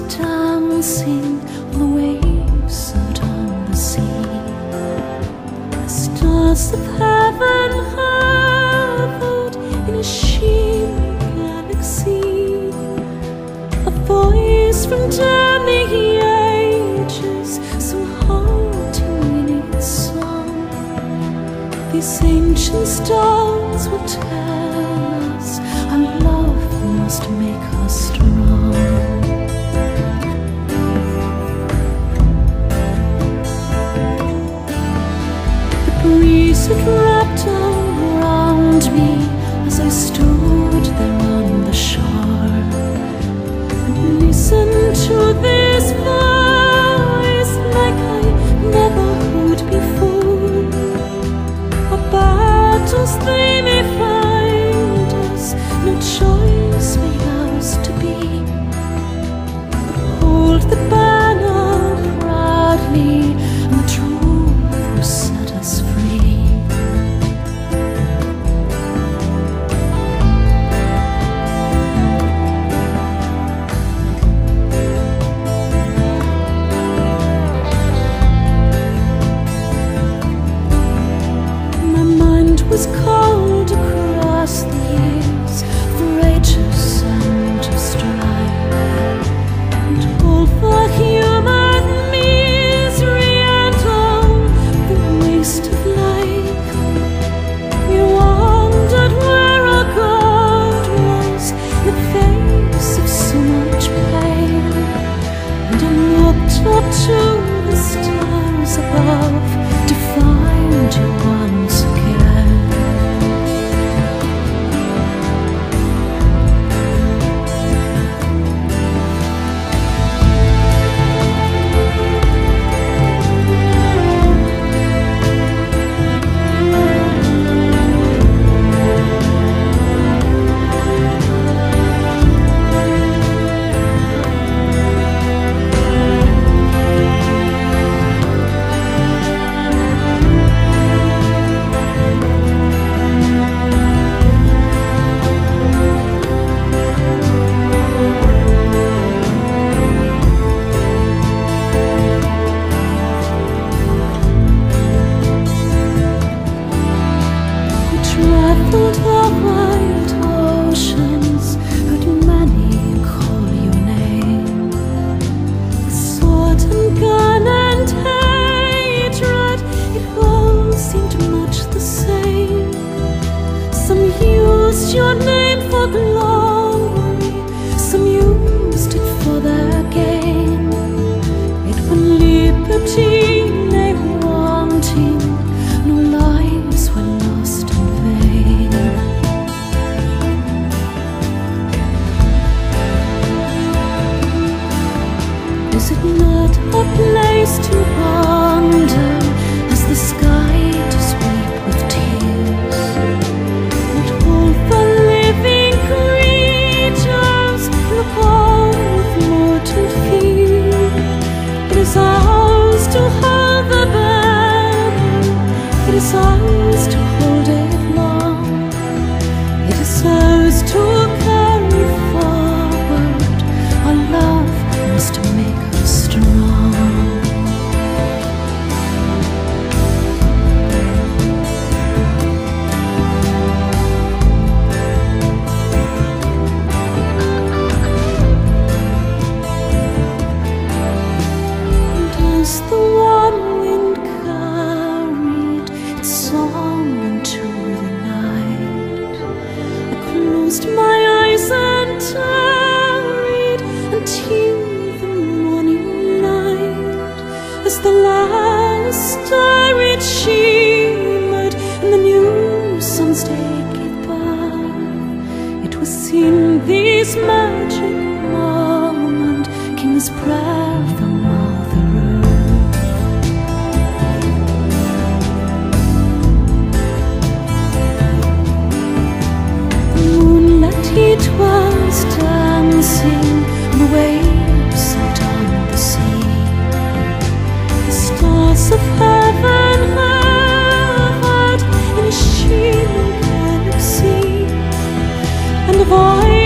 Dancing on the waves out on the sea. The stars of heaven hovered in a shimmering galaxy. A voice from down the ages, so haunting in its song. These ancient stars will tell us our love must make us strong. Had wrapped around me as I stood there on the shore and listened to this a place to wander as the sky does weep with tears? The living creatures with mortal fear. It is ours to hold the banner. It is ours to And as the warm wind carried its song into the night, I closed my eyes and tarried until the morning light. As the last shimmered and the new sun's day birth. It was in this magic moment came prayer voice